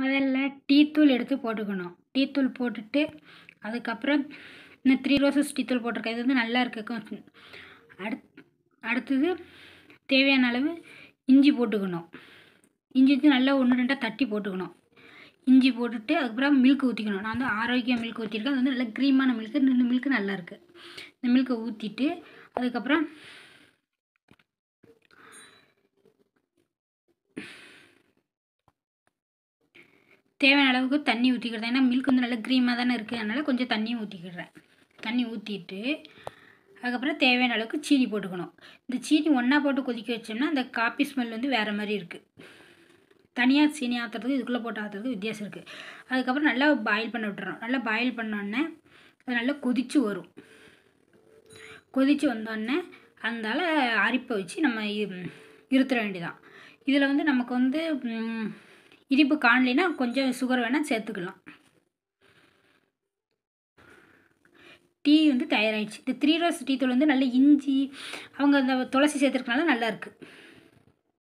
முதல்ல டீத்தூள் எடுத்து போட்டுக்கணும். டீத்தூள் போட்டுட்டு அதுக்கப்புறம் இந்த த்ரீ ரோசஸ் டீத்தூள் போட்டிருக்கேன். இது வந்து நல்லா இருக்கு. அடுத் அடுத்தது தேவையான அளவு இஞ்சி போட்டுக்கணும். இஞ்சி வந்து நல்லா ஒன்று ரெண்டாக தட்டி போட்டுக்கணும். இஞ்சி போட்டுட்டு அதுக்கப்புறம் மில்க் ஊற்றிக்கணும் நான் வந்து ஆரோக்கியம் மில்க் ஊற்றிருக்கேன் அது வந்து நல்லா க்ரீமான மில்க்கு இந்த மில்க்கு நல்லாயிருக்கு இந்த மில்க்கை ஊற்றிட்டு அதுக்கப்புறம் தேவையான அளவுக்கு தண்ணி ஊற்றிக்கிறேன் ஏன்னா மில்க் வந்து நல்லா க்ரீமாக தானே இருக்குது அதனால் கொஞ்சம் தண்ணி ஊற்றிக்கிடுறேன் தண்ணி ஊற்றிட்டு அதுக்கப்புறம் தேவையான அளவுக்கு சீனி போட்டுக்கணும். இந்த சீனி ஒன்றா போட்டு கொதிக்க வச்சோம்னா அந்த காப்பி ஸ்மெல் வந்து வேறு மாதிரி இருக்குது தனியாக சீனி ஆற்றுறதுக்கு இதுக்குள்ளே போட்டு ஆற்றுறது வித்தியாசம் இருக்குது அதுக்கப்புறம் நல்லா பாயில் பண்ண விட்டுறோம் நல்லா பாயில் பண்ணோடனே அது நல்லா கொதித்து வரும். கொதித்து வந்தோடனே அதனால் அரிப்பை வச்சு நம்ம இ- இருத்துற வேண்டியதான் இதில் வந்து நமக்கு வந்து இனிப்பு காணலைன்னா கொஞ்சம் சுகர் வேணால் சேர்த்துக்கலாம். டீ வந்து தயாராகிடுச்சு இந்த த்ரீ ரோஸ் டீ தூள் வந்து நல்ல இஞ்சி அவங்க அந்த துளசி சேர்த்துருக்கனால நல்லாயிருக்கு